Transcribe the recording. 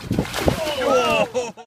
Whoa!